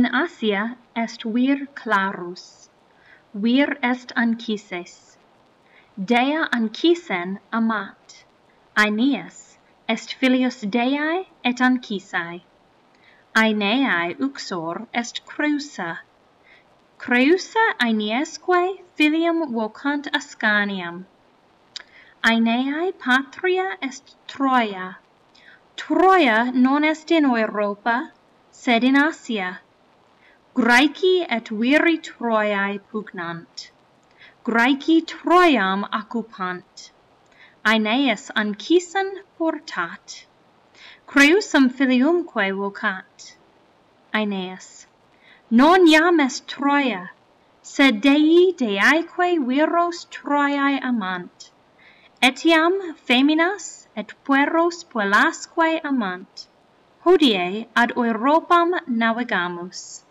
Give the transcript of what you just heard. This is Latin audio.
In Asia est vir clarus, vir est anchises. Dea anchisen amat, Aeneas est filius Deae et anchisae. Aeneae uxor est Creusa. Creusa Aeneasque filium vocant Ascaniam. Aeneae patria est Troia. Troia non est in Europa, sed in Asia. Graeci et viri Troiae pugnant, Graeci Troiam occupant, Aeneas Anchisan portat, Creusum filiumque vocat. Aeneas. Non iam est Troia, sed Dei Deaeque viros Troiae amant, etiam feminas et pueros puellasque amant. Hodie ad Europam navigamus.